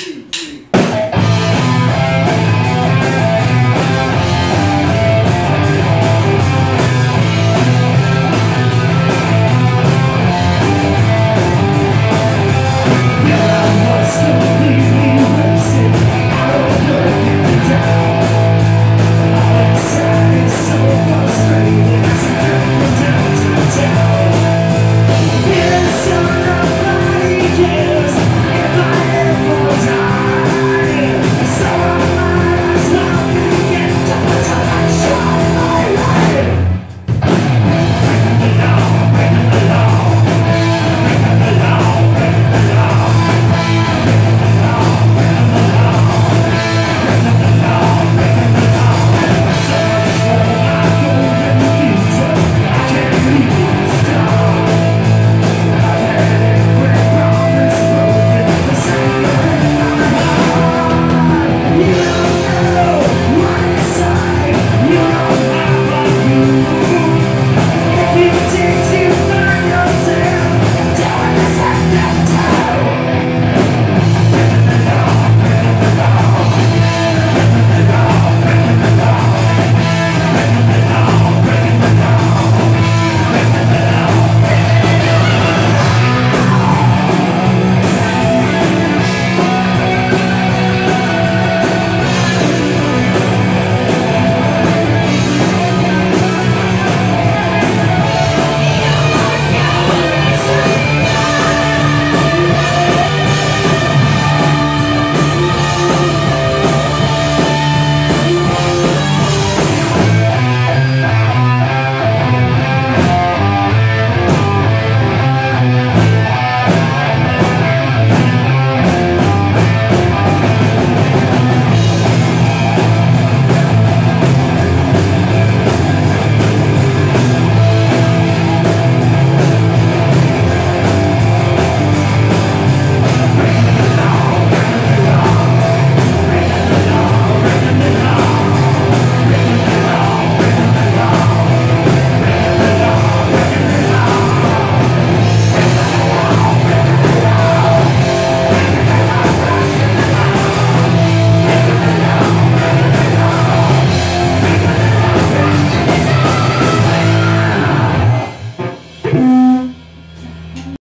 two, three.